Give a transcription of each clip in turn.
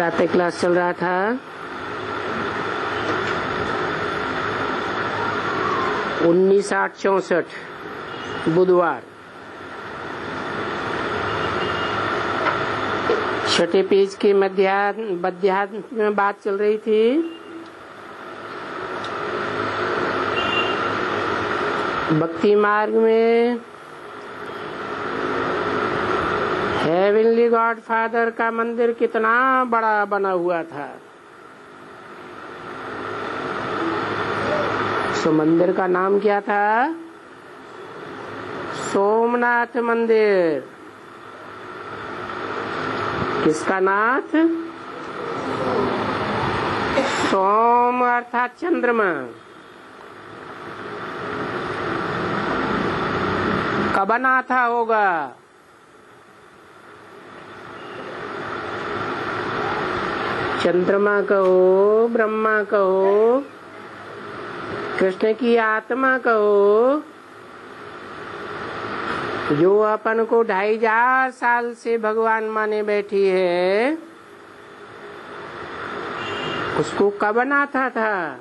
प्रातः क्लास चल रहा था। उन्नीस आठ चौसठ, बुधवार। छठे पेज के मध्यान्ह में बात चल रही थी। भक्ति मार्ग में हेवनली गॉड फादर का मंदिर कितना बड़ा बना हुआ था। सो मंदिर का नाम क्या था? सोमनाथ मंदिर। किसका नाथ? सोम अर्थात चंद्रमा। कब था होगा? चंद्रमा कहो, ब्रह्मा कहो, कृष्ण की आत्मा कहो। जो अपन को ढाई हज़ार साल से भगवान माने बैठी है, उसको कब नाथा था?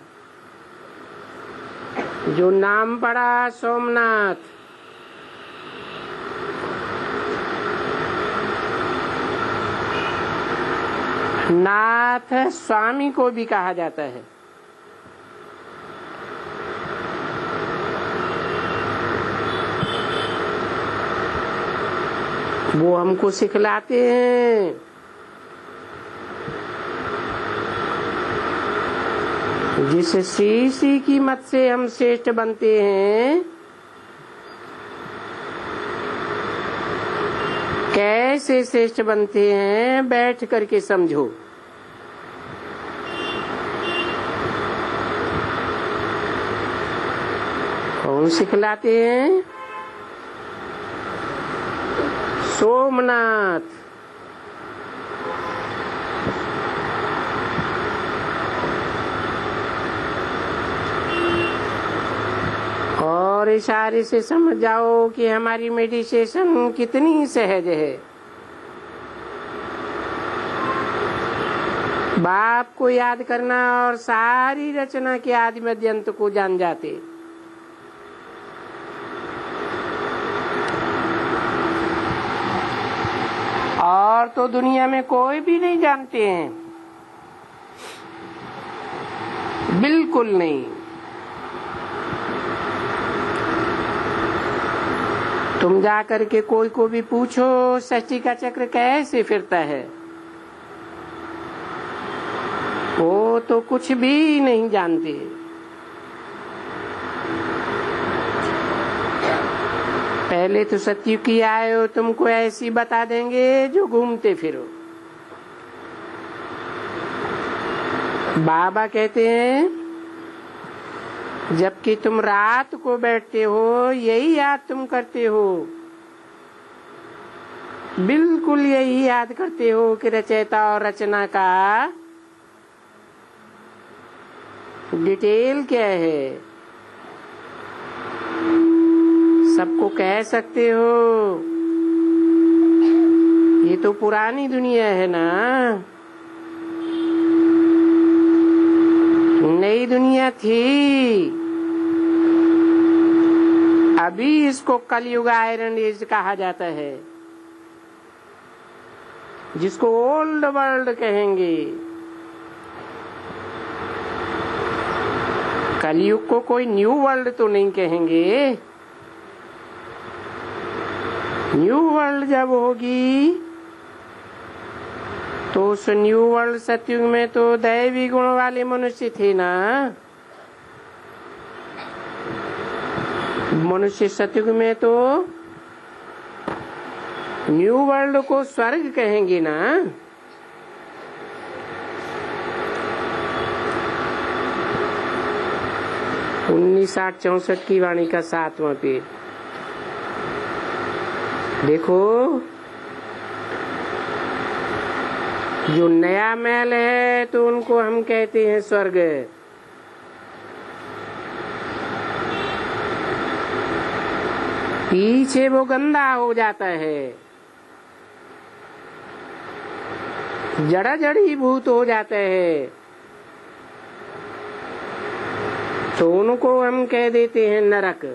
जो नाम पड़ा सोमनाथ नाथ स्वामी को भी कहा जाता है। वो हमको सिखलाते हैं। जिस श्री की मत से हम श्रेष्ठ बनते हैं कैसे श्रेष्ठ बनते हैं बैठ करके समझो। कौन सिखलाते हैं? सोमनाथ। और इशारे से समझ जाओ कि हमारी मेडिटेशन कितनी सहज है। बाप को याद करना और सारी रचना के आदि मध्यंत को जान जाते। और तो दुनिया में कोई भी नहीं जानते हैं। बिल्कुल नहीं। तुम जा करके कोई को भी पूछो सृष्टि का चक्र कैसे फिरता है? वो तो कुछ भी नहीं जानते। पहले तो सत्य की आए हो, तुमको ऐसी बता देंगे जो घूमते फिरो। बाबा कहते हैं जबकि तुम रात को बैठते हो, यही याद तुम करते हो। बिल्कुल यही याद करते हो कि रचयिता और रचना का डिटेल क्या है। सबको कह सकते हो। ये तो पुरानी दुनिया है ना। नई दुनिया थी। अभी इसको कलयुग आयरन एज कहा जाता है, जिसको ओल्ड वर्ल्ड कहेंगे। कलयुग को कोई न्यू वर्ल्ड तो नहीं कहेंगे। न्यू वर्ल्ड जब होगी तो उस न्यू वर्ल्ड सतयुग में तो दैवी गुण वाले मनुष्य थे ना? मनुष्य सतयुग में तो न्यू वर्ल्ड को स्वर्ग कहेंगे ना? उन्नीस साठ चौसठ की वाणी का सातवां पेज देखो जो नया महल है तो उनको हम कहते हैं स्वर्ग। पीछे वो गंदा हो जाता है। जड़ा जड़ी भूत हो जाते हैं। तो उनको हम कह देते हैं नरक।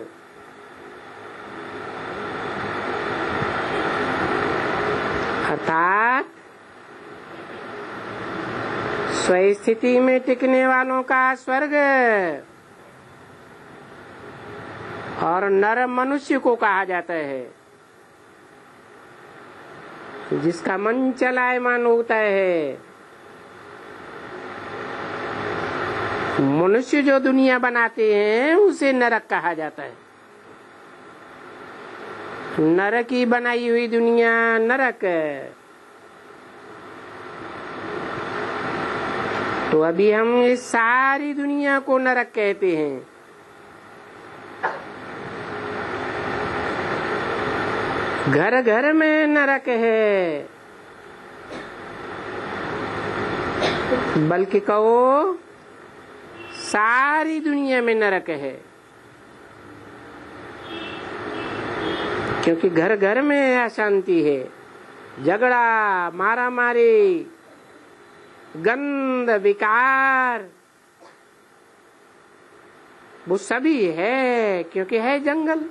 अर्थात स्वस्थिति में टिकने वालों का स्वर्ग। और नर मनुष्य को कहा जाता है। जिसका मन चलायमान होता है। मनुष्य जो दुनिया बनाते हैं, उसे नरक कहा जाता है। नरक की बनाई हुई दुनिया नरक तो अभी हम इस सारी दुनिया को नरक कहते हैं। घर घर में नरक है। बल्कि कहो, सारी दुनिया में नरक है। क्योंकि घर घर में अशांति है। झगड़ा मारा मारी गंद विकार। वो सभी है, क्योंकि है जंगल।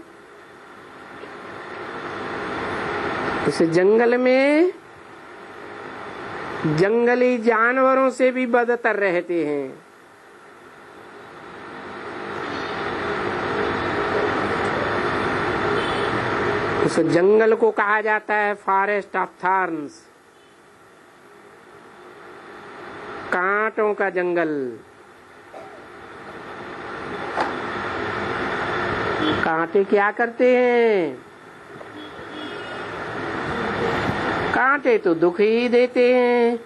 इस जंगल में जंगली जानवरों से भी बदतर रहते हैं। उस जंगल को कहा जाता है फॉरेस्ट ऑफ़ थॉर्न्स। कांटों का जंगल। कांटे क्या करते हैं? कांटे तो दुख ही देते हैं।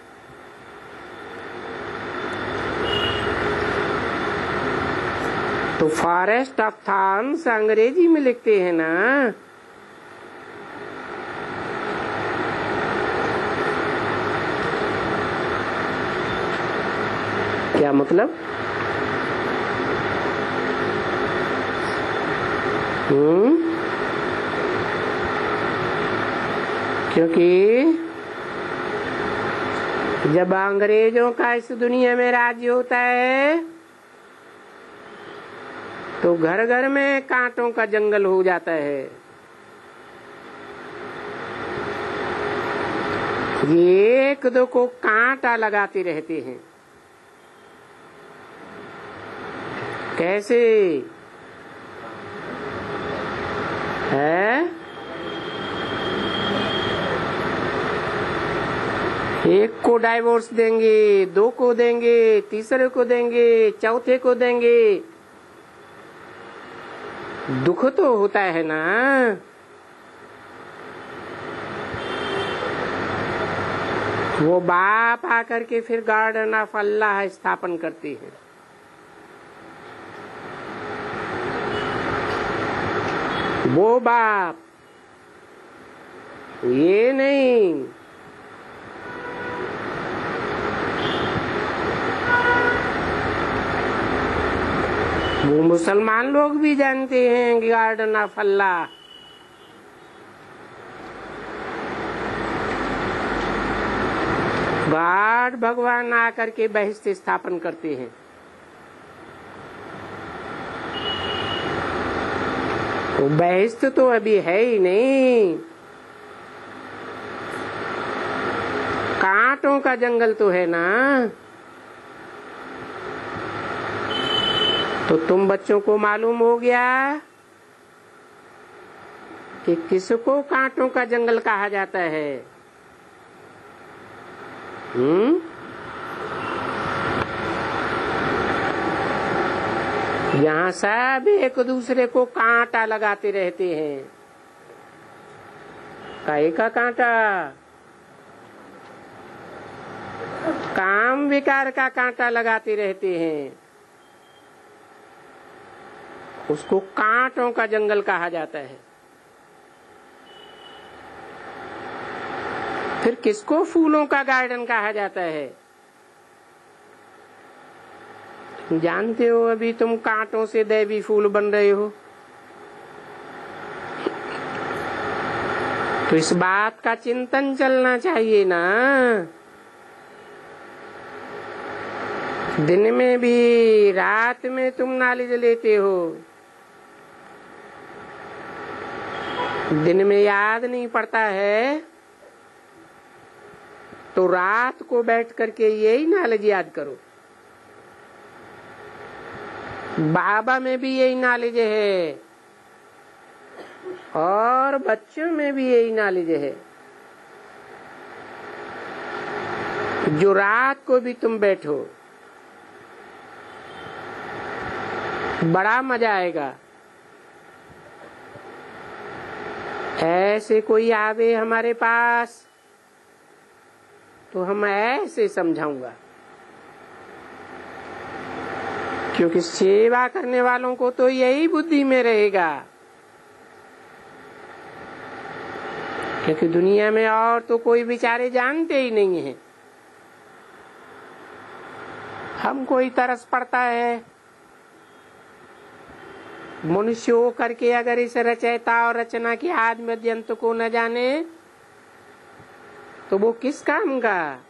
तो फॉरेस्ट ऑफ़ थॉर्न्स अंग्रेज़ी में लिखते हैं ना क्या मतलब? हम्म? क्योंकि जब अंग्रेज़ों का इस दुनिया में राज्य होता है तो घर घर में कांटों का जंगल हो जाता है। ये एक दो को कांटा लगाते रहते हैं। कैसे? है? एक को डाइवोर्स देंगे, दो को देंगे, तीसरे को देंगे, चौथे को देंगे। दुख तो होता है ना? वो बाप आकर के फिर गार्डन ऑफ़ अल्लाह स्थापन करती है। वो बाप, ये नहीं। वो मुसलमान लोग भी जानते हैं कि गार्डन ऑफ़ अल्लाह। गाड भगवान आकर के बहिष्ठ स्थापन करते हैं। तो बहिष्ठ तो अभी है ही नहीं। कांटों का जंगल तो है ना। तो तुम बच्चों को मालूम हो गया कि किसको कांटों का जंगल कहा जाता है। हम्म? यहाँ सब एक दूसरे को कांटा लगाते रहते हैं। काहे का कांटा? काम विकार का कांटा लगाते रहते हैं। उसको कांटों का जंगल कहा जाता है। फिर किसको फूलों का गार्डन कहा जाता है? जानते हो अभी तुम कांटों से दैवी फूल बन रहे हो? तो इस बात का चिंतन चलना चाहिए ना। दिन में भी, रात में तुम नॉलेज लेते हो। दिन में याद नहीं पड़ता है? तो रात को बैठ करके यही नॉलेज याद करो। बाबा में भी यही नॉलेज है। और बच्चों में भी यही नॉलेज है। जो रात को भी तुम बैठो, बड़ा मज़ा आएगा। ऐसे कोई आवे हमारे पास तो हम ऐसे समझाऊँगा। क्योंकि सेवा करने वालों को तो यही बुद्धि में रहेगा। क्योंकि दुनिया में और तो कोई बेचारे जानते ही नहीं है। हम कोई तरस पड़ता है। मनुष्य हो करके अगर इस रचयिता और रचना के आदि मध्यंत को न जाने तो वो किस काम का?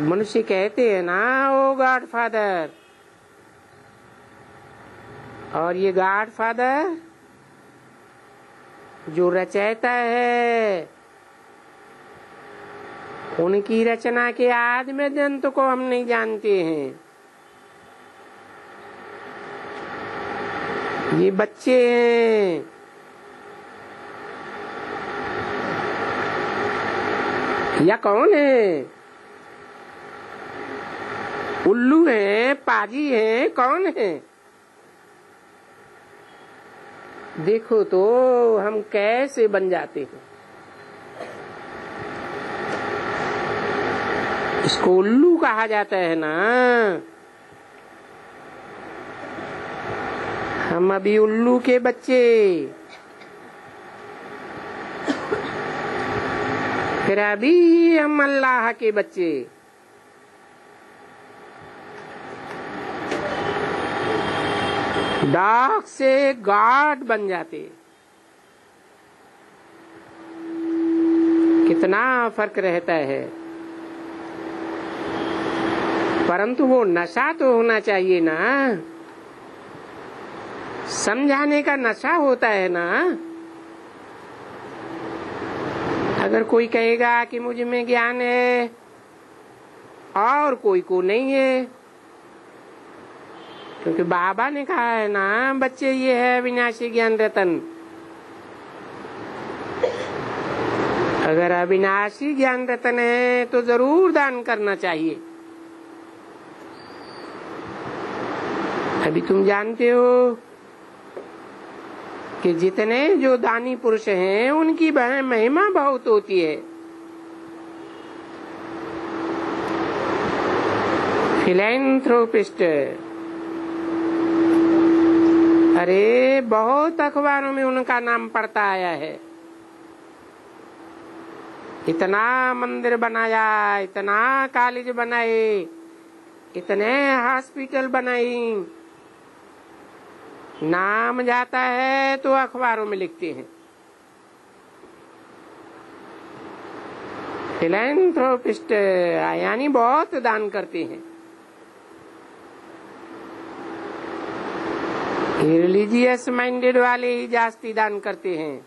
मनुष्य कहते हैं ना, ओ गॉड फादर और ये गॉड फादर जो रचयिता है, उनकी रचना के आदि में जंत को हम नहीं जानते हैं। ये बच्चे हैं। या कौन है? उल्लू है, पाजी है, कौन है? देखो तो हम कैसे बन जाते हैं। इसको उल्लू कहा जाता है ना। हम अभी उल्लू के बच्चे। फिर अभी हम अल्लाह के बच्चे। डॉग से गॉड बन जाते। कितना फ़र्क रहता है। परंतु वो नशा तो होना चाहिए ना। समझाने का नशा होता है ना। अगर कोई कहेगा कि मुझमें ज्ञान है, और कोई को नहीं है क्योंकि बाबा ने कहा है ना, बच्चे, ये है विनाशी ज्ञान रतन। अगर अविनाशी ज्ञान रतन है तो ज़रूर दान करना चाहिए। अभी तुम जानते हो कि जितने जो दानी पुरुष हैं, उनकी महिमा बहुत होती है। फिलेंथ्रोपिस्ट अरे, बहुत अखबारों में उनका नाम पड़ता आया है। इतना मंदिर बनाया, इतना कॉलेज बनाए, इतने हॉस्पिटल बनाई। नाम जाता है तो अखबारों में लिखते हैं। फिलेंथ्रोपिस्ट यानी बहुत दान करते हैं। रिलीजियस माइंडेड वाले ही जास्ती दान करते हैं।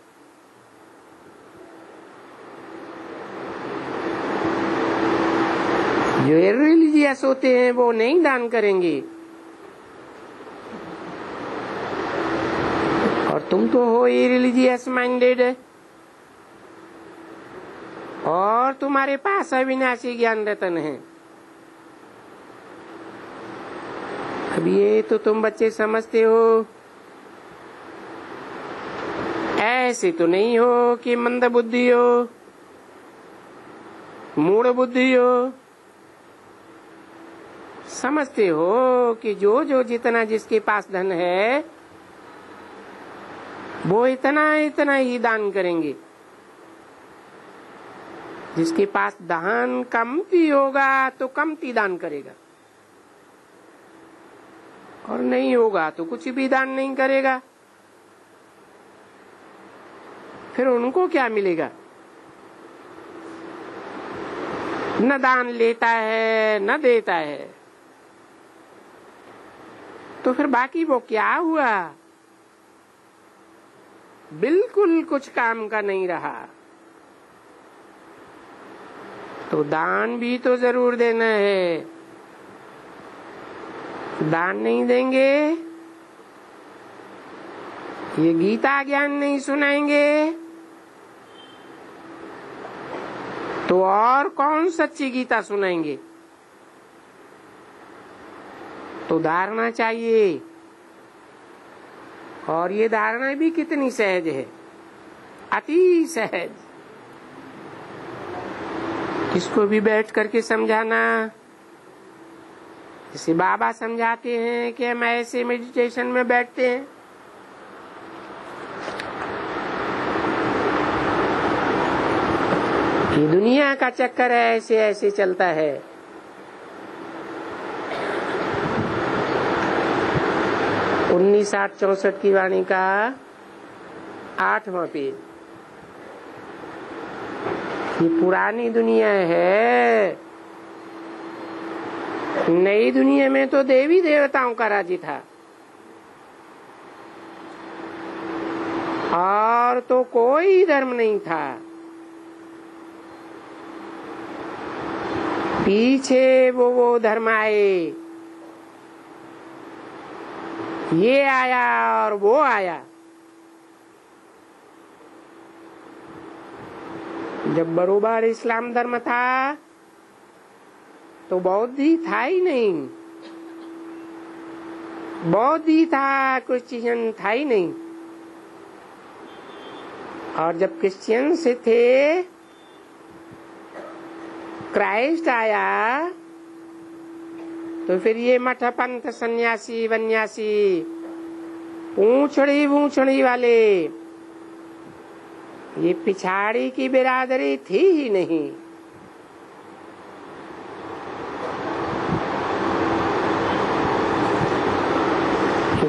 जो रिलीजियस होते हैं, वो नहीं दान करेंगे। और तुम तो हो ही रिलीजियस माइंडेड और तुम्हारे पास अविनाशी ज्ञान रतन है। अब ये तो तुम बच्चे समझते हो। ऐसे तो नहीं हो कि मंद बुद्धि हो मूड बुद्धि हो। समझते हो कि जो जो जितना जिसके पास धन है, वो इतना इतना ही दान करेंगे। जिसके पास दान कमती होगा तो कमती दान करेगा। और नहीं होगा तो कुछ भी दान नहीं करेगा। फिर उनको क्या मिलेगा? न दान लेता है, न देता है। तो फिर बाकी वो क्या हुआ? बिल्कुल कुछ काम का नहीं रहा। तो दान भी तो ज़रूर देना है। दान नहीं देंगे। ये गीता ज्ञान नहीं सुनाएँगे। तो और कौन सच्ची गीता सुनाएँगे? तो धारणा चाहिए। और ये धारणा भी कितनी सहज है? अति सहज। किसको भी बैठ करके समझाना? जैसे बाबा समझाते हैं कि हम ऐसे मेडिटेशन में बैठते हैं। ये दुनिया का चक्कर है ऐसे ऐसे चलता है। उन्नीस आठ चौसठ की वाणी का आठवां पेज। ये पुरानी दुनिया है। नई दुनिया में तो देवी देवताओं का राज्य था। और तो कोई धर्म नहीं था। पीछे वो वो धर्म आए। ये आया और वो आया। जब बरोबर इस्लाम धर्म था तो बौद्ध ही था ही नहीं। बौद्ध ही था क्रिश्चियन था ही नहीं। और जब क्रिश्चियन से थे, क्राइस्ट आया तो फिर ये मठ पंथ सन्यासी, वन्यासी, पूछड़ी पूछड़ी वाले, ये पिछाड़ी की बिरादरी थी ही नहीं।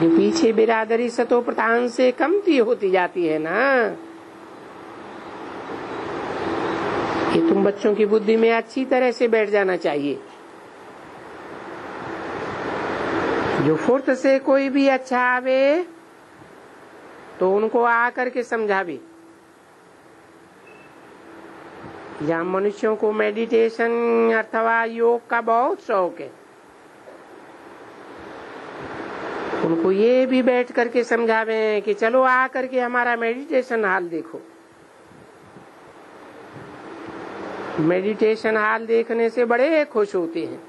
क्योंकि पीछे बिरादरी सतो प्रधान से कमती होती जाती है ना? ये तुम बच्चों की बुद्धि में अच्छी तरह से बैठ जाना चाहिए। जो फुर्त से कोई भी अच्छा आवे तो उनको आकर के समझावे। या मनुष्यों को मेडिटेशन अथवा योग का बहुत शौक है। उनको ये भी बैठ करके समझावे कि चलो आ करके हमारा मेडिटेशन हाल देखो। मेडिटेशन हाल देखने से बड़े खुश होते हैं।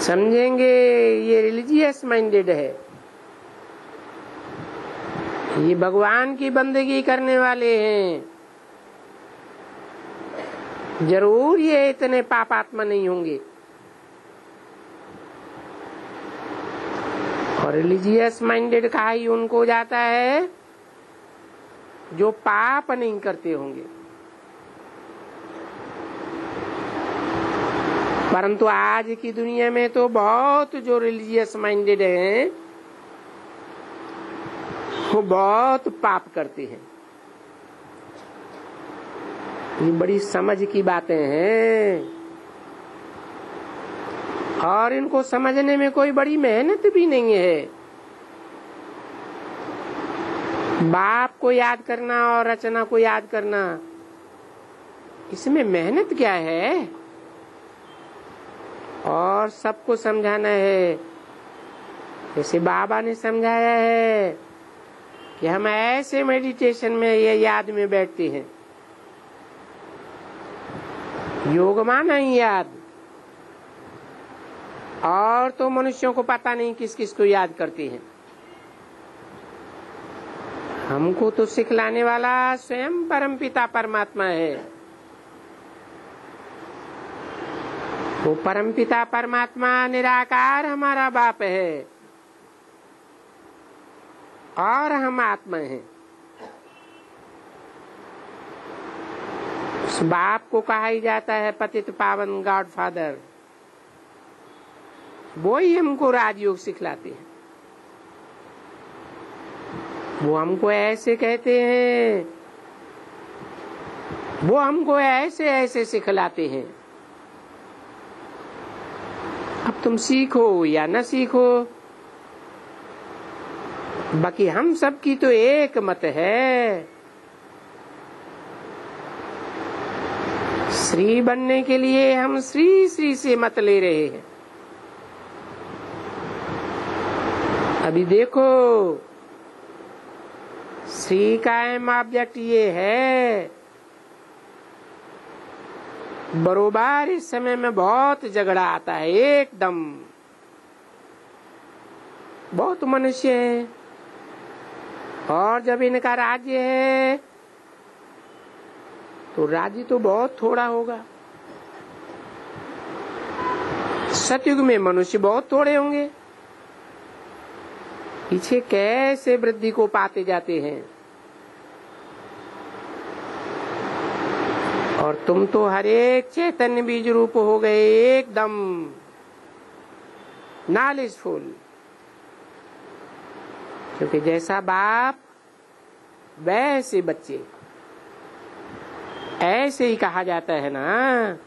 समझेंगे ये रिलीजियस माइंडेड है। ये भगवान की बंदगी करने वाले हैं। ज़रूर ये इतने पापात्मा नहीं होंगे। और रिलीजियस माइंडेड का ही उनको जाता है जो पाप नहीं करते होंगे। परंतु आज की दुनिया में तो बहुत जो रिलीजियस माइंडेड हैं, वो बहुत पाप करते हैं। ये बड़ी समझ की बातें हैं। और इनको समझने में कोई बड़ी मेहनत भी नहीं है। बाप को याद करना और रचना को याद करना, इसमें मेहनत क्या है? और सबको समझाना है। जैसे बाबा ने समझाया है कि हम ऐसे मेडिटेशन में ये याद में बैठते हैं। योग माना ही याद। और तो मनुष्यों को पता नहीं किस किस को याद करती हैं। हमको तो सिखलाने वाला स्वयं परम पिता परमात्मा है। वो परम पिता परमात्मा निराकार हमारा बाप है। और हम आत्मा हैं। उस बाप को कहा ही जाता है पतित पावन गॉड फादर वो ही हमको राजयोग सिखलाते हैं। वो हमको ऐसे कहते हैं। वो हमको ऐसे ऐसे सिखलाते हैं। अब तुम सीखो या न सीखो। बाकी हम सब की तो एक मत है। श्री बनने के लिए हम श्री श्री से मत ले रहे हैं। अभी देखो। श्री का एम ऑब्जेक्ट ये है। बरोबर इस समय में बहुत झगड़ा आता है, एकदम। बहुत मनुष्य है। और जब इनका राज्य है तो राज्य तो बहुत थोड़ा होगा। सतयुग में मनुष्य बहुत थोड़े होंगे। पीछे कैसे वृद्धि को पाते जाते हैं? और तुम तो हर एक चैतन्य बीज रूप हो गए, एकदम नॉलेजफुल क्योंकि जैसा बाप, वैसे बच्चे। ऐसे ही कहा जाता है ना?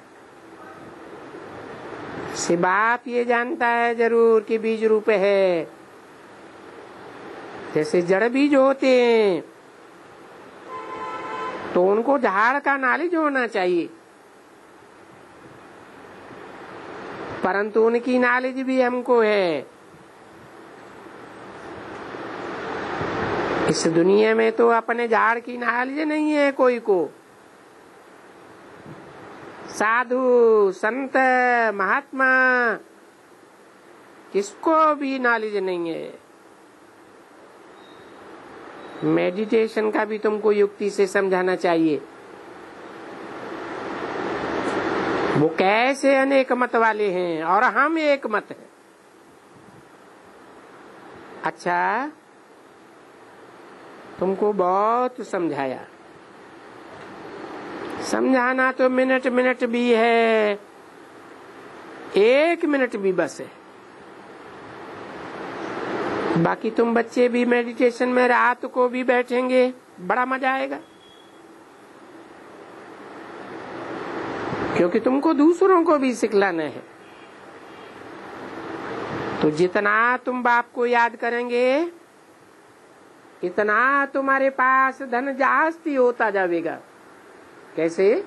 से बाप ये जानता है ज़रूर कि बीज रूप है। जैसे जड़ बीज होते हैं तो उनको झाड़ का नॉलेज होना चाहिए। परंतु उनकी नॉलेज भी हमको है। इस दुनिया में तो अपने झाड़ की नॉलेज नहीं है कोई को। साधु, संत, महात्मा, किसको भी नॉलेज नहीं है। मेडिटेशन का भी तुमको युक्ति से समझाना चाहिए। वो कैसे अनेक मत वाले हैं और हम एक मत हैं। अच्छा तुमको बहुत समझाया। समझाना तो मिनट मिनट भी है, एक मिनट भी बस है। बाकी तुम बच्चे भी मेडिटेशन में रात को भी बैठेंगे, बड़ा मज़ा आएगा। क्योंकि तुमको दूसरों को भी सिखलाना है। तो जितना तुम बाप को याद करेंगे, इतना तुम्हारे पास धन जास्ती होता जाएगा कैसे?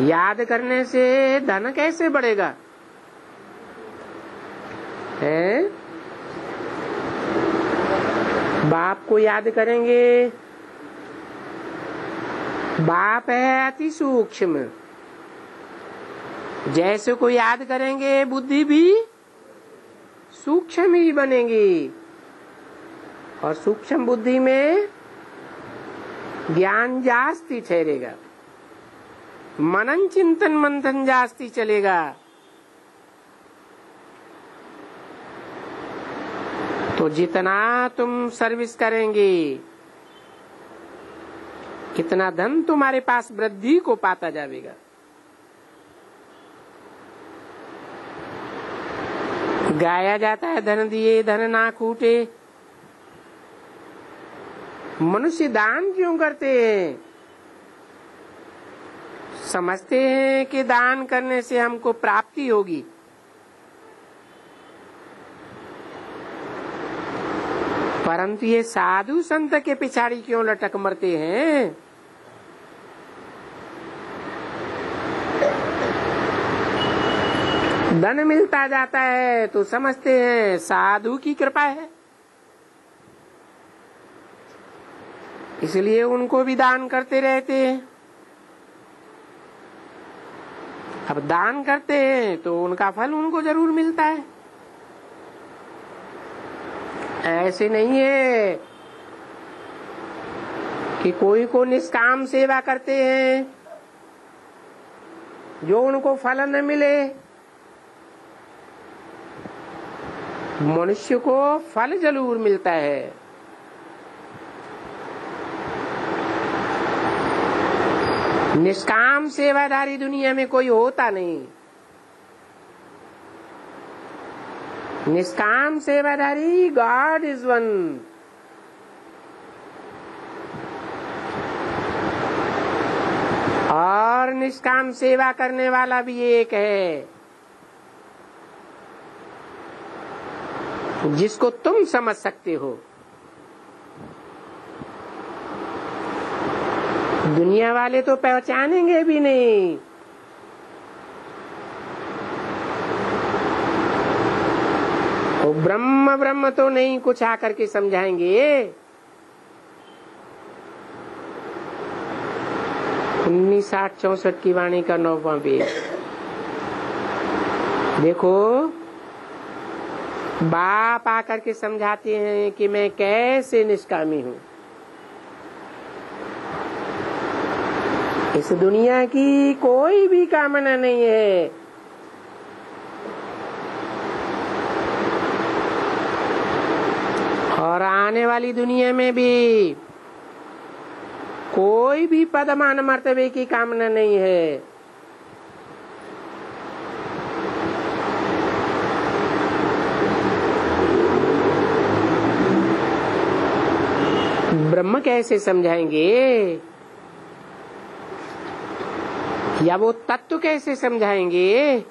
याद करने से धन कैसे बढ़ेगा? है? बाप को याद करेंगे। बाप है अति सूक्ष्म। जैसे को याद करेंगे, बुद्धि भी सूक्ष्म ही बनेगी। और सूक्ष्म बुद्धि में ज्ञान जास्ती ठहरेगा। मनन चिंतन मंथन जास्ती चलेगा। तो जितना तुम सर्विस करेंगे, कितना धन तुम्हारे पास वृद्धि को पाता जाएगा। गाया जाता है धन दिए, धन ना कूटे। मनुष्य दान क्यों करते हैं? समझते हैं कि दान करने से हमको प्राप्ति होगी। परंतु ये साधु संत के पिछाड़ी क्यों लटक मरते हैं? धन मिलता जाता है तो समझते हैं साधु की कृपा है। इसलिए उनको भी दान करते रहते हैं। अब दान करते हैं तो उनका फल उनको ज़रूर मिलता है। ऐसे नहीं है कि कोई को निष्काम सेवा करते हैं, जो उनको फल न मिले। मनुष्य को फल ज़रूर मिलता है। निष्काम सेवादारी दुनिया में कोई होता नहीं। निष्काम सेवादारी गॉड इज़ वन और निष्काम सेवा करने वाला भी एक है। जिसको तुम समझ सकते हो। दुनिया वाले तो पहचानेंगे भी नहीं। वो ब्रह्म ब्रह्म तो नहीं, कुछ आकर के समझाएँगे उन्नीस साठ चौसठ की वाणी का नौवा पेज देखो, बाप आकर के समझाते हैं कि मैं कैसे निष्कामी हूँ। इस दुनिया की कोई भी कामना नहीं है और आने वाली दुनिया में भी कोई भी पद मान मर्तबे की कामना नहीं है। ब्रह्म कैसे समझाएँगे? या वो तत्व कैसे समझाएँगे?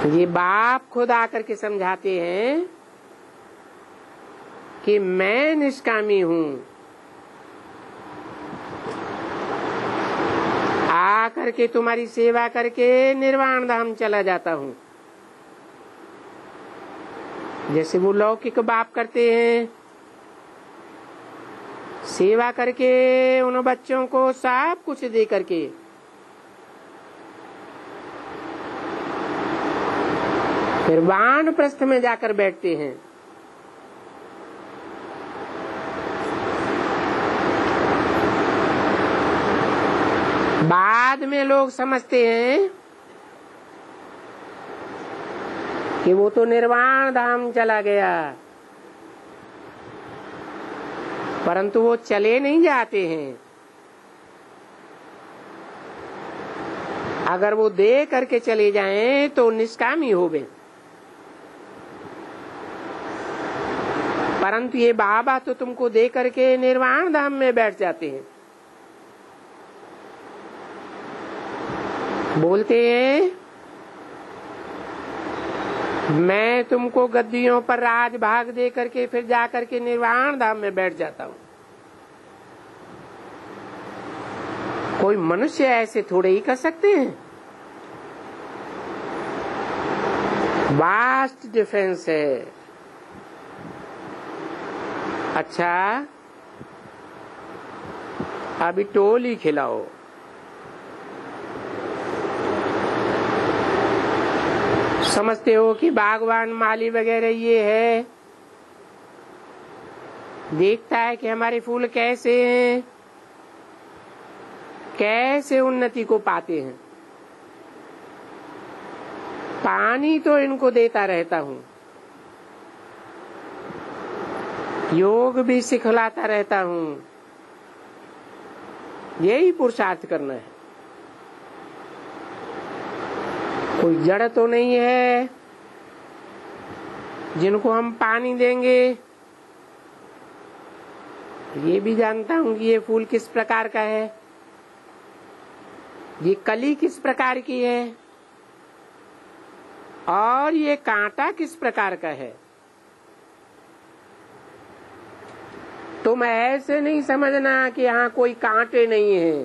ये बाप खुद आकर के समझाते हैं कि मैं निष्कामी हूँ। आकर के तुम्हारी सेवा करके निर्वाण धाम चला जाता हूँ। जैसे वो लौकिक बाप करते हैं, सेवा करके उन बच्चों को सब कुछ दे करके फिर वान प्रस्थ में जाकर बैठते हैं। बाद में लोग समझते हैं कि वो तो निर्वाण धाम चला गया। परंतु वो चले नहीं जाते हैं। अगर वो दे करके चले जाएँ तो निष्कामी हो गए परंतु ये बाबा तो तुमको दे करके निर्वाण धाम में बैठ जाते हैं। बोलते हैं, मैं तुमको गद्दियों पर राज भाग दे करके फिर जा करके निर्वाण धाम में बैठ जाता हूँ। कोई मनुष्य ऐसे थोड़े ही कर सकते हैं? वास्ट डिफेंस है। अच्छा। अभी टोली खिलाओ। समझते हो कि बागवान माली वगैरह ये है? देखता है कि हमारे फूल कैसे हैं। कैसे उन्नति को पाते हैं। पानी तो इनको देता रहता हूँ। योग भी सिखलाता रहता हूँ। यही पुरुषार्थ करना है। कोई जड़ तो नहीं है, जिनको हम पानी देंगे। ये भी जानता हूँ कि ये फूल किस प्रकार का है। ये कली किस प्रकार की है। और ये कांटा किस प्रकार का है। तुम ऐसे नहीं समझना कि यहाँ कोई कांटे नहीं है।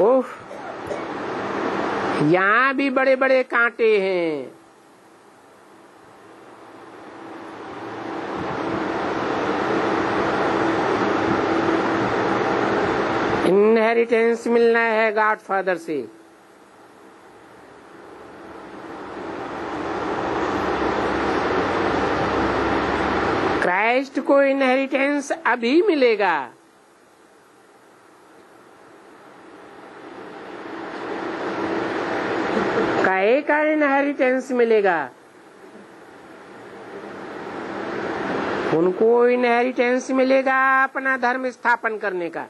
ओह, यहाँ भी बड़े बड़े कांटे हैं। इनहेरिटेंस मिलना है गॉड फादर से। क्राइस्ट को इनहेरिटेंस अभी मिलेगा। काहे का इनहेरिटेंस मिलेगा? उनको इनहेरिटेंस मिलेगा अपना धर्म स्थापन करने का।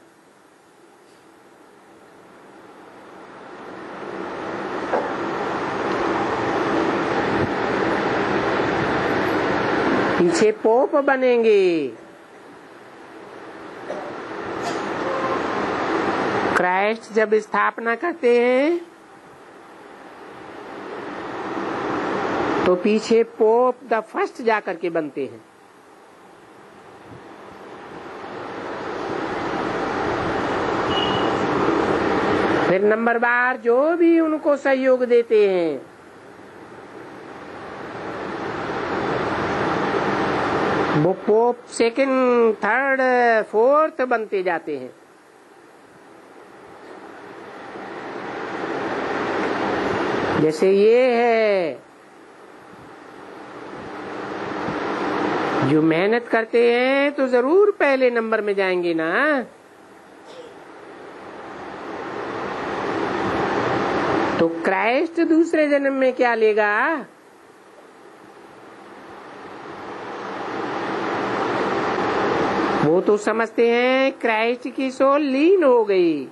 पीछे पोप बनेंगे। क्राइस्ट जब स्थापना करते हैं तो पीछे पोप द फ़र्स्ट जाकर के बनते हैं। फिर नंबर बार जो भी उनको सहयोग देते हैं वो पोप सेकंड, थर्ड, फोर्थ बनते जाते हैं। जैसे ये है, जो मेहनत करते हैं तो ज़रूर पहले नंबर में जाएँगे ना। तो क्राइस्ट दूसरे जन्म में क्या लेगा? वो तो समझते हैं क्राइस्ट की सोल लीन हो गई।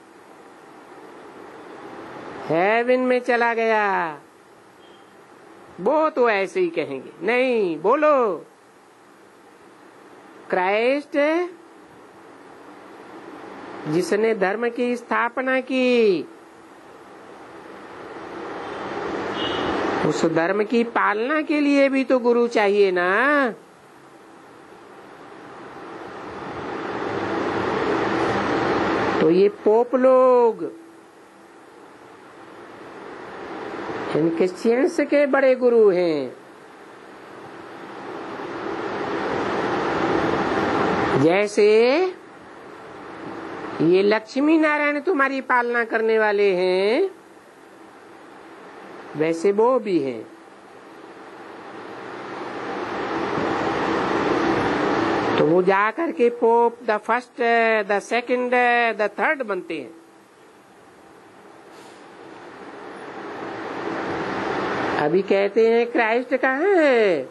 हेवन में चला गया। वो तो ऐसे ही कहेंगे। नहीं, बोलो। क्राइस्ट जिसने धर्म की स्थापना की, उस धर्म की पालना के लिए भी तो गुरु चाहिए ना। तो ये पोप लोग। इन क्रिश्चियंस के बड़े गुरु हैं। जैसे ये लक्ष्मी नारायण तुम्हारी पालना करने वाले हैं, वैसे वो भी हैं। तो वो जा करके Pope the first the second the third बनते हैं। अभी कहते हैं, क्राइस्ट कहाँ है?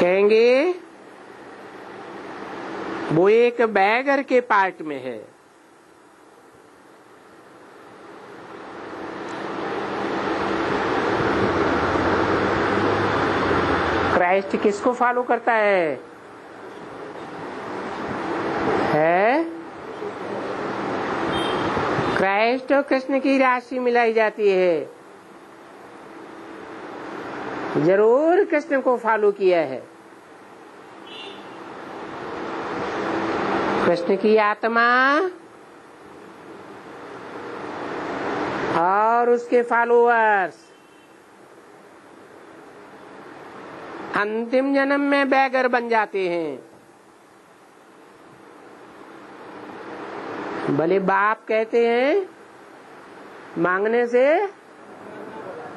कहेंगे, वो एक बैगर के पार्ट में है। क्राइस्ट किसको फॉलो करता है? है? क्राइस्ट और कृष्ण की राशि मिलाई जाती है। ज़रूर कृष्ण को फॉलो किया है। कृष्ण की आत्मा और उसके फॉलोअर्स अंतिम जन्म में बैगर बन जाते हैं। भले बाप कहते हैं, मांगने से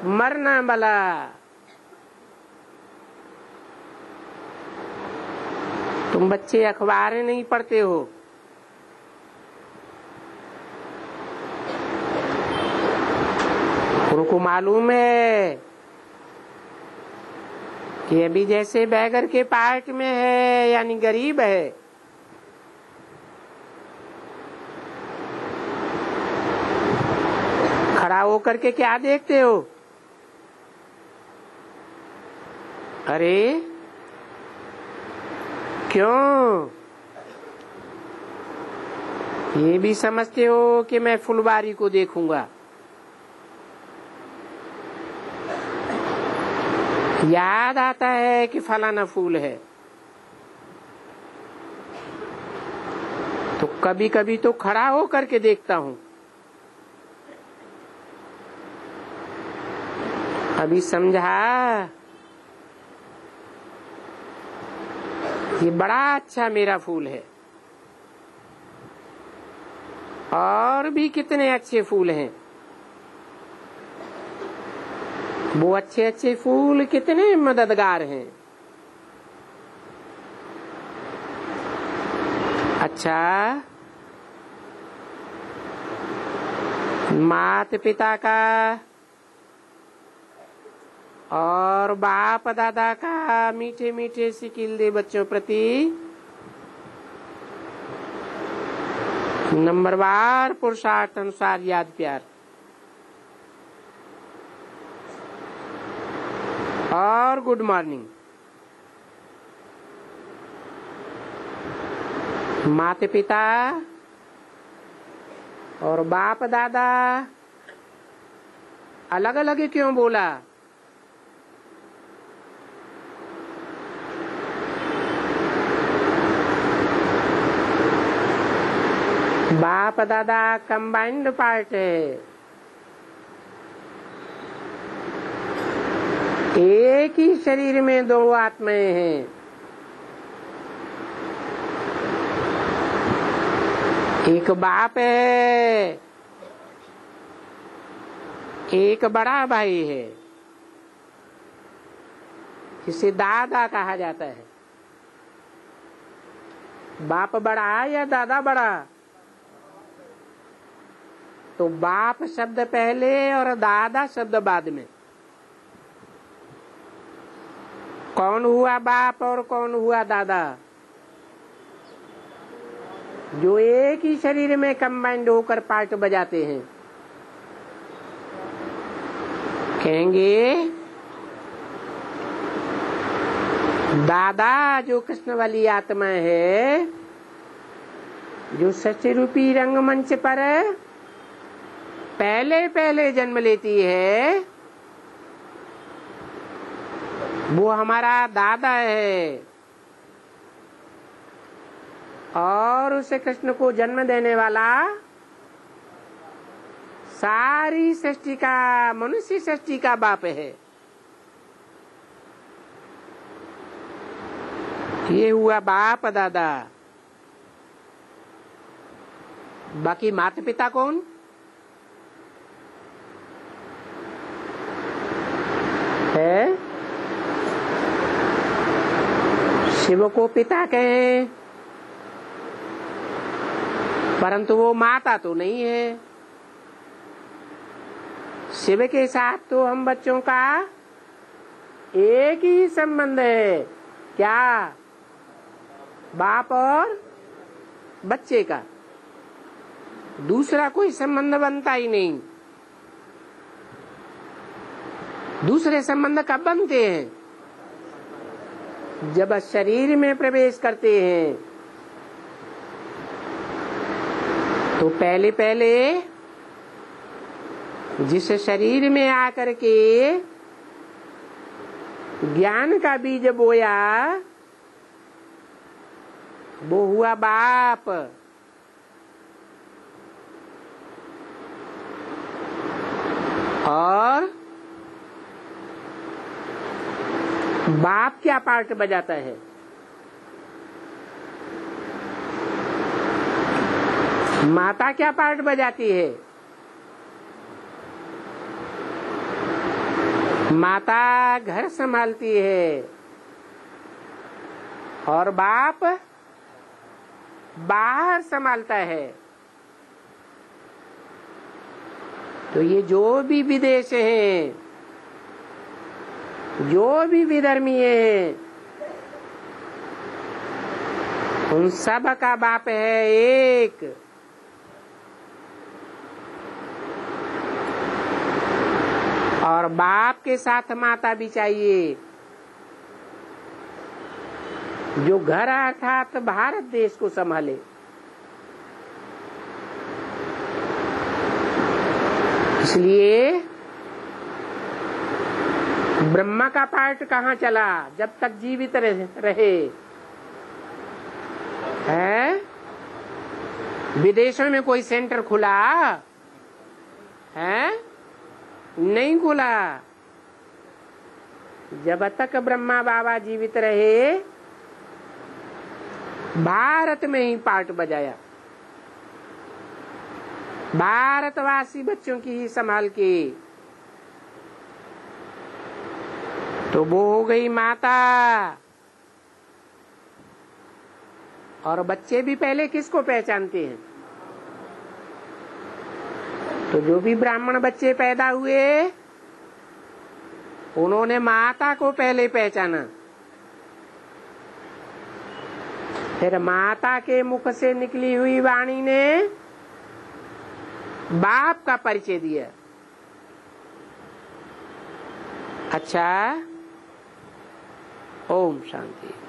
मरना भला। तुम बच्चे अखबारें नहीं पढ़ते हो। उनको मालूम है कि अभी जैसे बैगर के पार्ट में है, यानी गरीब है। खड़ा होकर के क्या देखते हो? अरे, क्यों? ये भी समझते हो कि मैं फुलवारी को देखूँगा। याद आता है कि फलाना फूल है। तो कभी कभी तो खड़ा हो करके देखता हूँ। अभी समझा? ये बड़ा अच्छा मेरा फूल है। और भी कितने अच्छे फूल हैं। वो अच्छे अच्छे फूल कितने मददगार हैं। अच्छा। मात पिता का और बाप दादा का मीठे मीठे सिकिल दे बच्चों प्रति नंबर बार पुरुषार्थ अनुसार याद प्यार। और गुड मॉर्निंग। माता पिता और बाप दादा अलग अलग क्यों बोला? बाप दादा कंबाइंड पार्ट है। एक ही शरीर में दो आत्माएँ हैं। एक बाप है, एक बड़ा भाई है, जिसे दादा कहा जाता है। बाप बड़ा या दादा बड़ा? तो बाप शब्द पहले और दादा शब्द बाद में। कौन हुआ बाप और कौन हुआ दादा? जो एक ही शरीर में कंबाइंड होकर पार्ट बजाते हैं। कहेंगे, दादा जो कृष्ण वाली आत्मा है, जो सच रूपी रंगमंच पर पहले पहले जन्म लेती है वो हमारा दादा है। और उसे कृष्ण को जन्म देने वाला सारी सृष्टि का, मनुष्य सृष्टि का बाप है। ये हुआ बाप दादा। बाकी माता पिता कौन? है? शिव को पिता कहें परंतु वो माता तो नहीं है। शिव के साथ तो हम बच्चों का एक ही संबंध है। क्या? बाप और बच्चे का। दूसरा कोई संबंध बनता ही नहीं। दूसरे संबंध कब बनते हैं? जब शरीर में प्रवेश करते हैं तो पहले पहले जिस शरीर में आकर के ज्ञान का बीज बोया, वो हुआ बाप। और बाप क्या पार्ट बजाता है? माता क्या पार्ट बजाती है? माता घर संभालती है। और बाप बाहर संभालता है। तो ये जो भी विदेश हैं जो भी विधर्मी है, उन सब का बाप है एक। और बाप के साथ माता भी चाहिए। जो घर अर्थात भारत देश को संभाले। इसलिए ब्रह्मा का पार्ट कहाँ चला? जब तक जीवित रहे है? विदेशों में कोई सेंटर खुला? है? नहीं खुला। जब तक ब्रह्मा बाबा जीवित रहे, भारत में ही पार्ट बजाया। भारतवासी बच्चों की ही संभाल के। तो वो हो गई माता। और बच्चे भी पहले किसको पहचानते हैं? तो जो भी ब्राह्मण बच्चे पैदा हुए, उन्होंने माता को पहले पहचाना। फिर माता के मुख से निकली हुई वाणी ने बाप का परिचय दिया। अच्छा ओम शांति।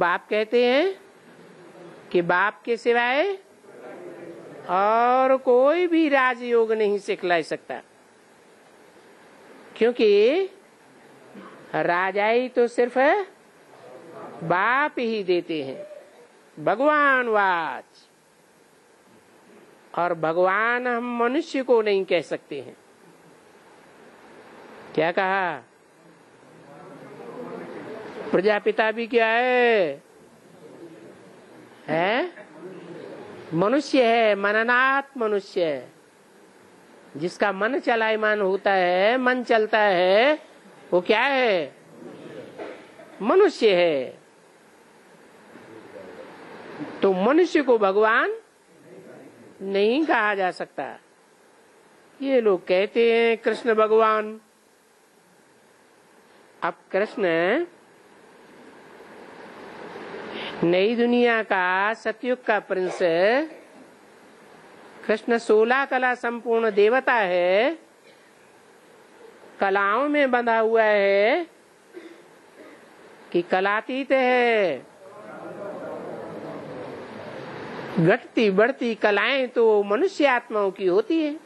बाप कहते हैं कि बाप के सिवाय और कोई भी राजयोग नहीं सिखला सकता। क्योंकि राजाई तो सिर्फ़ बाप ही देते हैं। भगवान वाच। और भगवान हम मनुष्य को नहीं कह सकते हैं। क्या कहा? प्रजापिता भी क्या है? है? मनुष्य है, मननात् मनुष्य है। जिसका मन चलायमान होता है, मन चलता है, वो क्या है? मनुष्य है। तो मनुष्य को भगवान नहीं कहा जा सकता। ये लोग कहते हैं, कृष्ण भगवान। अब कृष्ण नई दुनिया का सतयुग का प्रिंस कृष्ण सोलह कला संपूर्ण देवता है, कलाओं में बंधा हुआ है कि कलातीत है। घटती बढ़ती कलाएँ तो मनुष्य आत्माओं की होती है।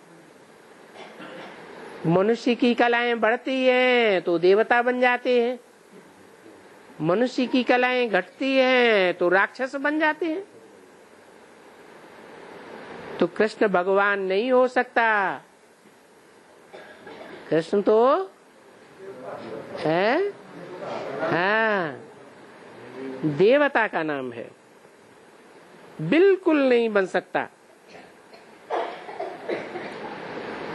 मनुष्य की कलाएँ बढ़ती हैं तो देवता बन जाते हैं। मनुष्य की कलाएँ घटती हैं तो राक्षस बन जाते हैं। तो कृष्ण भगवान नहीं हो सकता। कृष्ण तो है? हाँ। देवता का नाम है। बिल्कुल नहीं बन सकता।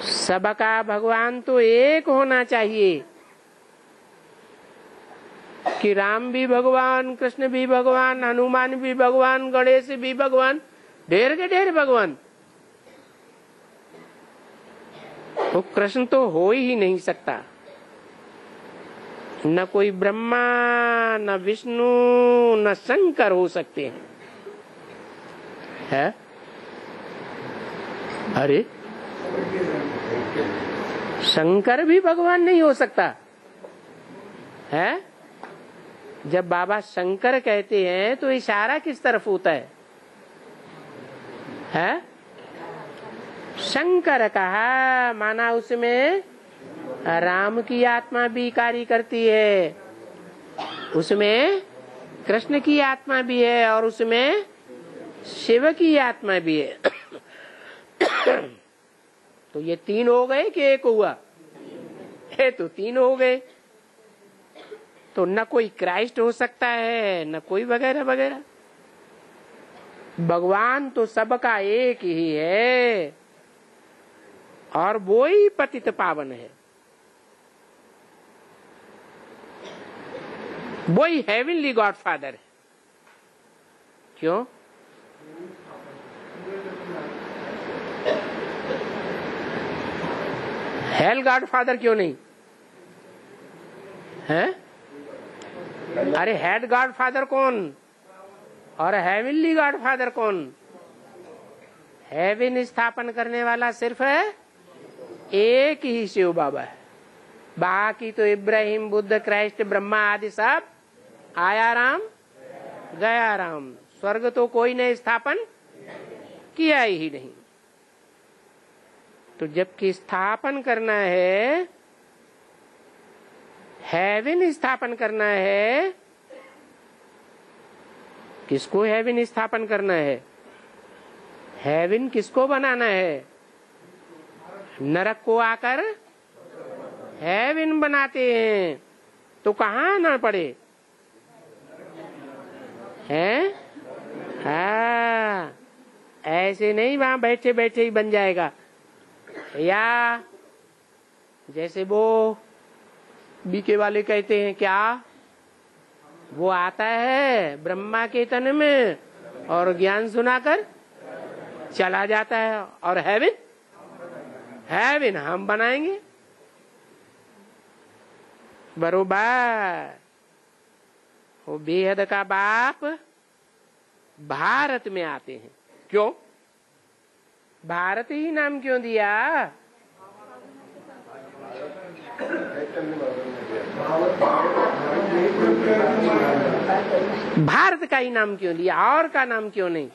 सबका भगवान तो एक होना चाहिए। कि राम भी भगवान, कृष्ण भी भगवान, हनुमान भी भगवान, गणेश भी भगवान, ढेर के ढेर भगवान। वो कृष्ण तो हो ही नहीं सकता। न कोई ब्रह्मा, न विष्णु, न शंकर हो सकते हैं। है? अरे? शंकर भी भगवान नहीं हो सकता। है? जब बाबा शंकर कहते हैं तो इशारा किस तरफ़ होता है? है? शंकर कहा, माना उसमें राम की आत्मा भी कार्य करती है। उसमें कृष्ण की आत्मा भी है और उसमें शिव की आत्मा भी है। तो ये तीन हो गए कि एक हुआ? है तो तीन हो गए। तो न कोई क्राइस्ट हो सकता है, न कोई वगैरह वगैरह। भगवान तो सबका एक ही है, और वो ही पतित पावन है। वो ही हेवनली गॉड फादर है। क्यों? हेल गॉड फादर क्यों नहीं? है? अरे हेड गॉड फादर कौन? और हेविनली गॉड फादर कौन? हेविन स्थापन करने वाला सिर्फ़ है एक ही शिव बाबा है। बाकी तो इब्राहिम, बुद्ध, क्राइस्ट, ब्रह्मा आदि सब आया राम गया राम स्वर्ग तो कोई ने स्थापन किया ही नहीं। तो जबकि स्थापन करना है हेवन स्थापन करना है? किसको हेवन स्थापन करना है? हेवन किसको बनाना है? नरक को आकर हेवन बनाते हैं। तो कहा आना पड़े? हैं? हाँ। ऐसे नहीं वहाँ बैठे बैठे ही बन जाएगा। या जैसे वो बीके वाले कहते हैं, क्या? वो आता है ब्रह्मा के तन में और ज्ञान सुनाकर चला जाता है। और हैविन हैविन हम बनाएँगे। बरोबर। वो बेहद का बाप भारत में आते हैं। क्यों? भारत ही नाम क्यों दिया? भारत का ही नाम क्यों लिया? और का नाम क्यों नहीं?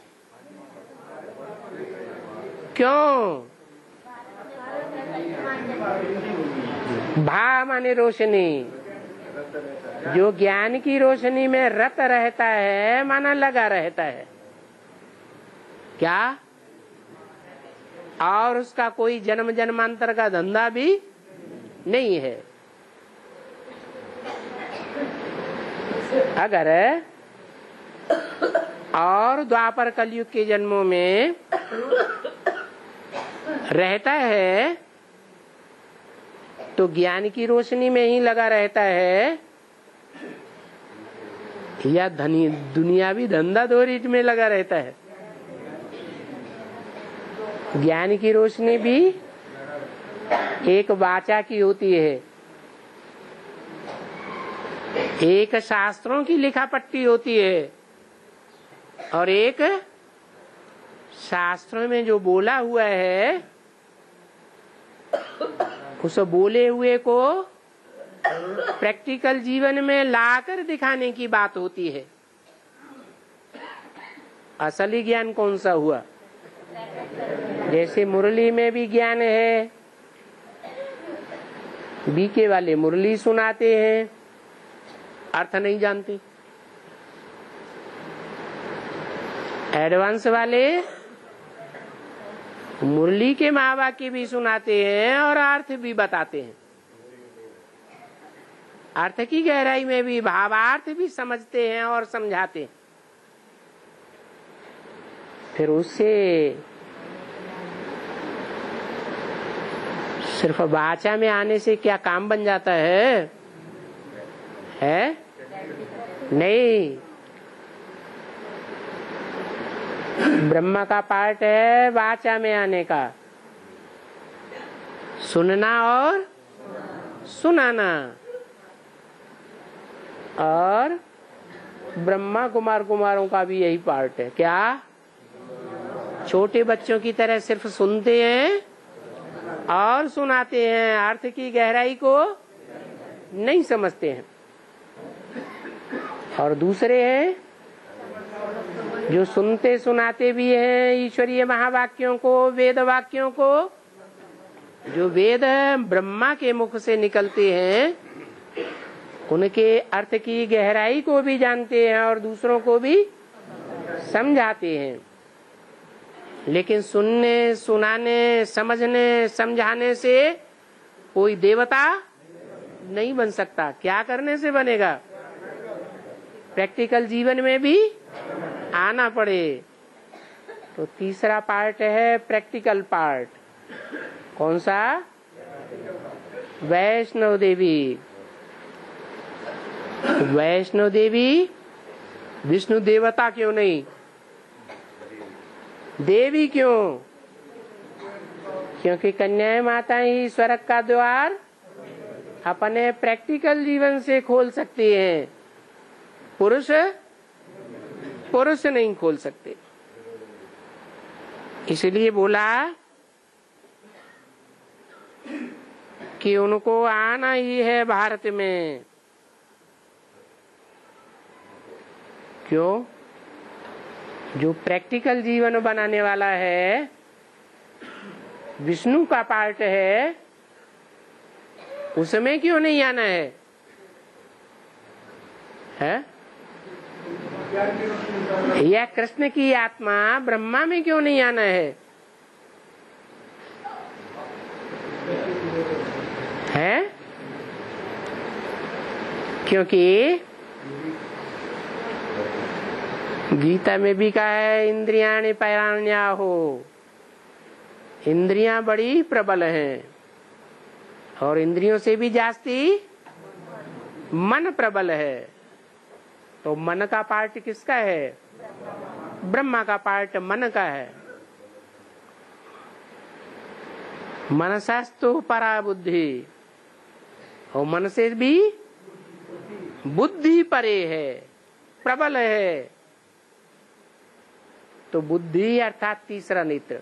क्यों? भा माने रोशनी। जो ज्ञान की रोशनी में रत रहता है, माना लगा रहता है। क्या? और उसका कोई जन्म जन्मांतर का धंधा भी नहीं है। अगर और द्वापर कलयुग के जन्मों में रहता है तो ज्ञान की रोशनी में ही लगा रहता है। या धनी, दुनियावी धंधा दोरी में लगा रहता है। ज्ञान की रोशनी भी एक वाचा की होती है। एक शास्त्रों की लिखा पट्टी होती है। और एक शास्त्रों में जो बोला हुआ है, उस बोले हुए को प्रैक्टिकल जीवन में लाकर दिखाने की बात होती है। असली ज्ञान कौन सा हुआ? जैसे मुरली में भी ज्ञान है, बीके वाले मुरली सुनाते हैं। अर्थ नहीं जानती। एडवांस वाले मुरली के माँ वाक्य भी सुनाते हैं और अर्थ भी बताते हैं। अर्थ की गहराई में भी भावार्थ भी समझते हैं और समझाते हैं। फिर उससे सिर्फ़ बाचा में आने से क्या काम बन जाता है? है? नहीं। ब्रह्मा का पार्ट है वाचा में आने का। सुनना और सुनाना। और ब्रह्मा कुमार कुमारों का भी यही पार्ट है। क्या? छोटे बच्चों की तरह सिर्फ़ सुनते हैं और सुनाते हैं। अर्थ की गहराई को नहीं समझते हैं। और दूसरे हैं, जो सुनते सुनाते भी हैं ईश्वरीय महावाक्यों को वेद वाक्यों को, जो वेद ब्रह्मा के मुख से निकलते हैं, उनके अर्थ की गहराई को भी जानते हैं और दूसरों को भी समझाते हैं। लेकिन सुनने, सुनाने, समझने, समझाने से कोई देवता नहीं बन सकता। क्या करने से बनेगा? प्रैक्टिकल जीवन में भी आना पड़े। तो तीसरा पार्ट है प्रैक्टिकल पार्ट। कौन सा? वैष्णव देवी। वैष्णव देवी, विष्णु देवता क्यों नहीं? देवी क्यों? क्योंकि कन्या माता ही स्वर्ग का द्वार अपने प्रैक्टिकल जीवन से खोल सकती हैं। पुरुष पुरुष नहीं खोल सकते। इसलिए बोला कि उनको आना ही है भारत में। क्यों? जो प्रैक्टिकल जीवन बनाने वाला है, विष्णु का पार्ट है, उसमें क्यों नहीं आना है? है? या कृष्ण की आत्मा ब्रह्मा में क्यों नहीं आना है? है? क्योंकि गीता में भी कहा है इंद्रिया पैराण्या हो इंद्रियाँ बड़ी प्रबल हैं और इंद्रियों से भी जास्ती मन प्रबल है। तो मन का पार्ट किसका है? ब्रह्मा का पार्ट मन का है। मनसास्तु परा बुद्धि और मन से भी बुद्धि परे है, प्रबल है। तो बुद्धि अर्थात तीसरा नेत्र।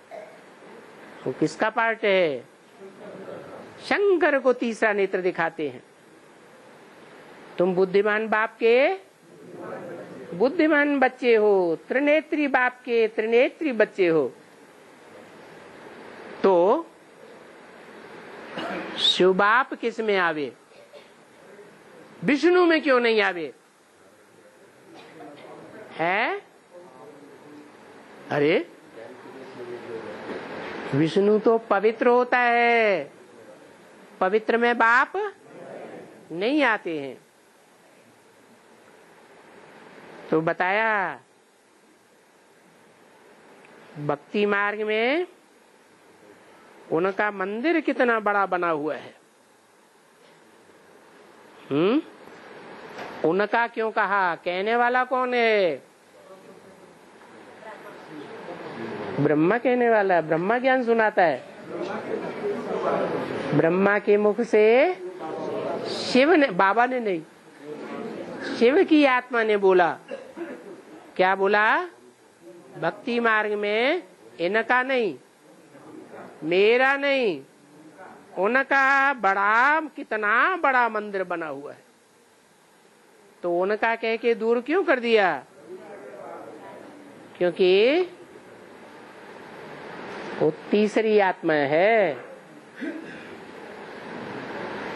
वो किसका पार्ट है? शंकर को तीसरा नेत्र दिखाते हैं। तुम बुद्धिमान बाप के बुद्धिमान बच्चे हो, त्रिनेत्री बाप के त्रिनेत्री बच्चे हो। तो शिव बाप किसमें आवे? विष्णु में क्यों नहीं आवे? है? अरे, विष्णु तो पवित्र होता है। पवित्र में बाप नहीं आते हैं। तो बताया, भक्ति मार्ग में उनका मंदिर कितना बड़ा बना हुआ है। हम्म? उनका क्यों कहा? कहने वाला कौन है? ब्रह्मा कहने वाला है ब्रह्मा ज्ञान सुनाता है। ब्रह्मा के मुख से शिव ने, बाबा ने नहीं, शिव की आत्मा ने बोला क्या बोला? भक्ति मार्ग में इनका नहीं, मेरा नहीं, उनका बड़ा, कितना बड़ा मंदिर बना हुआ है। तो उनका कह के दूर क्यों कर दिया? क्योंकि वो तीसरी आत्मा है।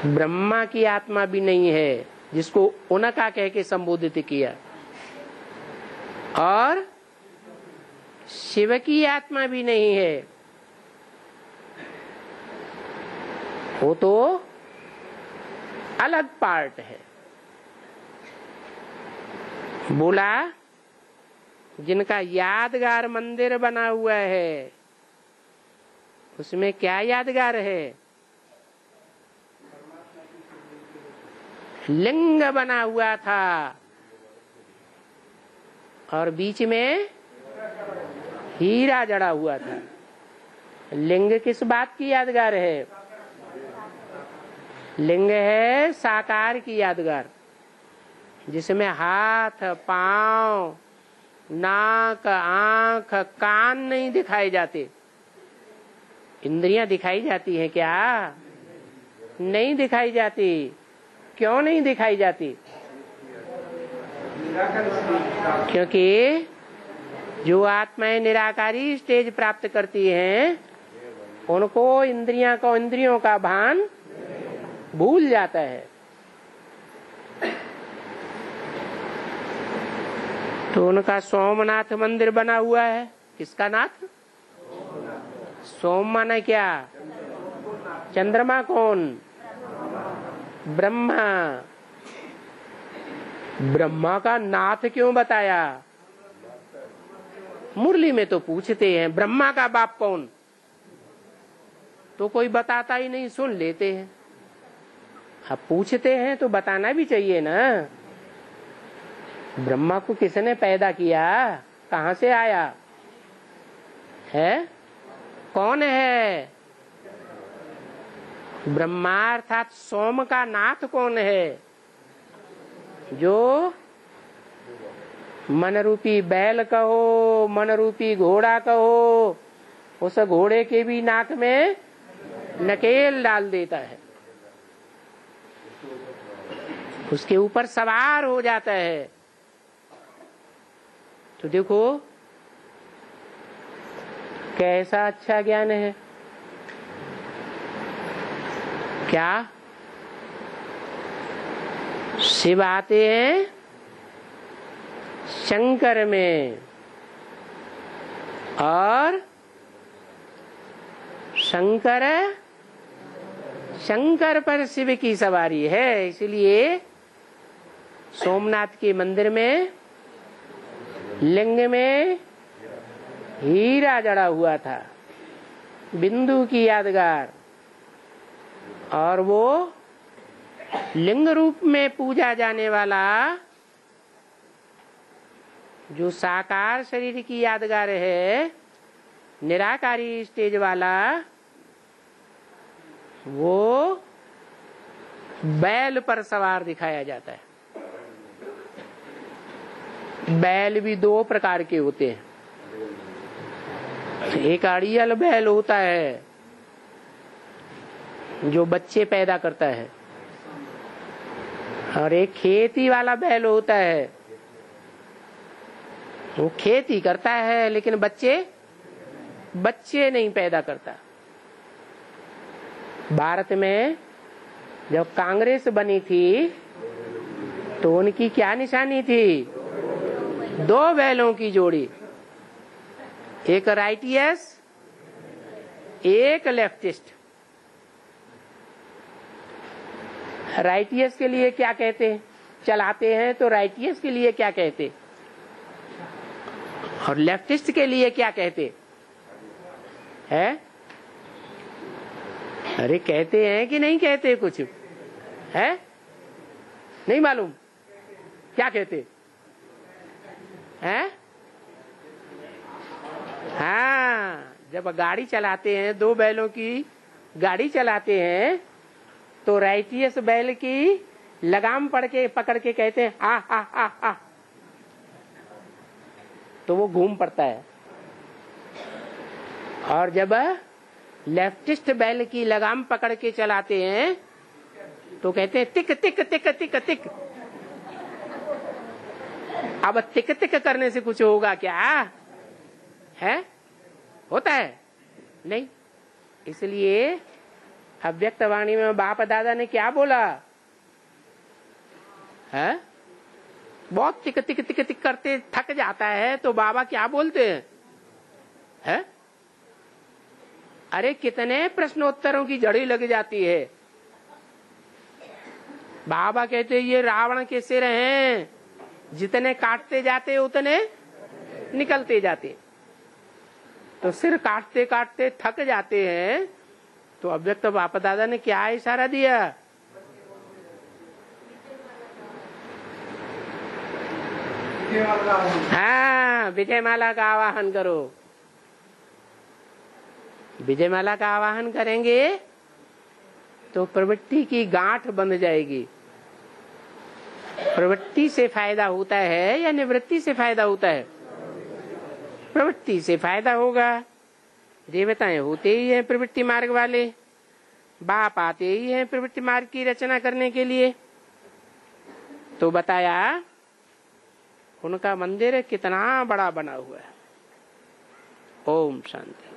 ब्रह्मा की आत्मा भी नहीं है, जिसको उनका कह के संबोधित किया। और शिव की आत्मा भी नहीं है। वो तो अलग पार्ट है। बोला, जिनका यादगार मंदिर बना हुआ है, उसमें क्या यादगार है? लिंग बना हुआ था। और बीच में हीरा जड़ा हुआ था। लिंग किस बात की यादगार है? लिंग है साकार की यादगार, जिसमें हाथ, पाँव, नाक, आँख, कान नहीं दिखाए जाते। इंद्रियाँ दिखाई जाती हैं क्या? नहीं दिखाई जाती। क्यों नहीं दिखाई जाती? क्योंकि जो आत्माएँ निराकारी स्टेज प्राप्त करती हैं, उनको इंद्रियाँ को इंद्रियों का भान भूल जाता है। तो उनका सोमनाथ मंदिर बना हुआ है। किसका नाथ? सोम माना क्या? चंद्रमा कौन? ब्रह्मा। ब्रह्मा का नाथ क्यों बताया? मुरली में तो पूछते हैं, ब्रह्मा का बाप कौन? तो कोई बताता ही नहीं, सुन लेते हैं। अब पूछते हैं तो बताना भी चाहिए ना। ब्रह्मा को किसने पैदा किया? कहा से आया? है? कौन है? ब्रह्मा अर्थात सोम का नाथ कौन है? जो मन रूपी बैल कहो मन रूपी घोड़ा कहो, उस घोड़े के भी नाक में नकेल डाल देता है। उसके ऊपर सवार हो जाता है। तो देखो, कैसा अच्छा ज्ञान है। क्या? शिव आते हैं, शंकर में, और शंकर शंकर पर शिव की सवारी है, इसलिए सोमनाथ के मंदिर में, लिंग में हीरा जड़ा हुआ था, बिंदु की यादगार, और वो लिंग रूप में पूजा जाने वाला जो साकार शरीर की यादगार है निराकारी स्टेज वाला वो बैल पर सवार दिखाया जाता है। बैल भी दो प्रकार के होते हैं। एक अड़ियल बैल होता है जो बच्चे पैदा करता है। और एक खेती वाला बैल होता है। वो खेती करता है, लेकिन बच्चे बच्चे नहीं पैदा करता। भारत में जब कांग्रेस बनी थी तो उनकी क्या निशानी थी? दो बैलों की जोड़ी। एक राइटियस, एक लेफ्टिस्ट। राइटियस के लिए क्या कहते हैं? चलाते हैं तो राइटियस के लिए क्या कहते और लेफ्टिस्ट के लिए क्या कहते है? अरे कहते हैं कि नहीं कहते कुछ? है? नहीं मालूम। क्या कहते? हैं? हाँ जब गाड़ी चलाते हैं, दो बैलों की गाड़ी चलाते हैं तो राइटियस बैल की। लगाम पड़ के पकड़ के कहते हैं, आ आ आ आ। तो वो घूम पड़ता है। और जब लेफ्टिस्ट बैल की लगाम पकड़ के चलाते हैं तो कहते हैं तिक तिक तिक तिक तिक अब तिक तिक करने से कुछ होगा क्या? है? होता है। नहीं। इसलिए अव्यक्त वाणी में बाप दादा ने क्या बोला? है? बहुत तिक तिक तिक तिक करते थक जाता है तो बाबा क्या बोलते हैं? है? अरे कितने प्रश्नोत्तरों की जड़ी लग जाती है। बाबा कहते, ये रावण के सिर हैं? जितने काटते जाते, उतने निकलते जाते। तो सिर काटते काटते थक जाते हैं तो अव्यक्त बापा दादा ने क्या इशारा दिया? हाँ विजय माला का आवाहन करो। विजय माला का आवाहन करेंगे तो प्रवृत्ति की गांठ बंध जाएगी। प्रवृत्ति से फ़ायदा होता है या निवृत्ति से फ़ायदा होता है? प्रवृत्ति से फ़ायदा होगा। देवताएँ होते ही हैं प्रवृत्ति मार्ग वाले। बाप आते ही हैं प्रवृत्ति मार्ग की रचना करने के लिए। तो बताया, उनका मंदिर कितना बड़ा बना हुआ है। ओम शांति।